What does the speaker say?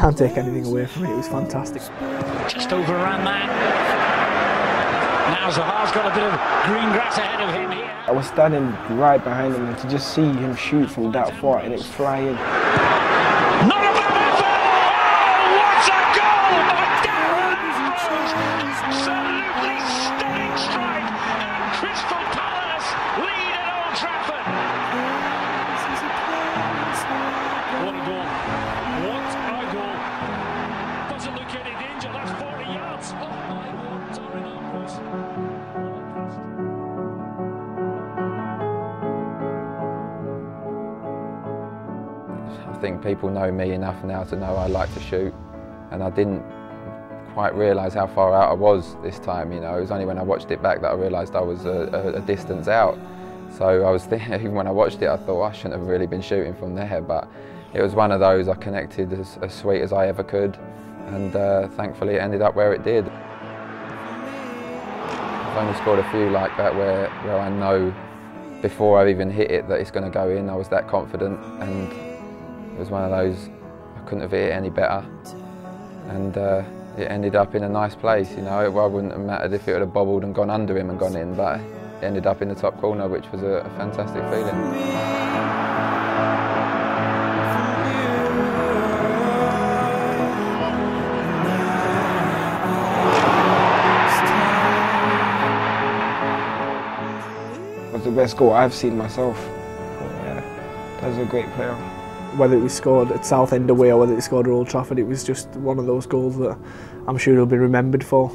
can't take anything away from it. It was fantastic. Just overran that. Now Zaha's got a bit of green grass ahead of him here. I was standing right behind him and to just see him shoot from that far and it fly in. Not I think people know me enough now to know I like to shoot, and I didn't quite realise how far out I was this time. You know, it was only when I watched it back that I realised I was a, a, a distance out. So I was thinking, even when I watched it, I thought I shouldn't have really been shooting from there. But it was one of those I connected as, as sweet as I ever could, and uh, thankfully it ended up where it did. I've only scored a few like that where, where I know before I've even hit it that it's going to go in. I was that confident, and was one of those I couldn't have hit it any better, and uh, it ended up in a nice place. You know, it well, wouldn't have mattered if it would have bobbled and gone under him and gone in, but it ended up in the top corner, which was a, a fantastic feeling. The best goal I've seen myself. Yeah, that was a great player. Whether it was scored at Southend away or whether it scored at Old Trafford, it was just one of those goals that I'm sure he'll be remembered for.